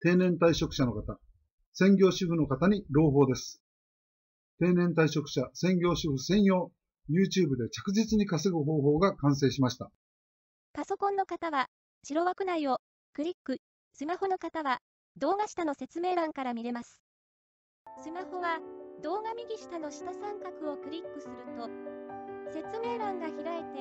定年退職者の方、専業主婦の方に朗報です。定年退職者、専業主婦専用、YouTube で着実に稼ぐ方法が完成しました。パソコンの方は、白枠内をクリック、スマホの方は、動画下の説明欄から見れます。スマホは、動画右下の下三角をクリックすると、説明欄が開いて。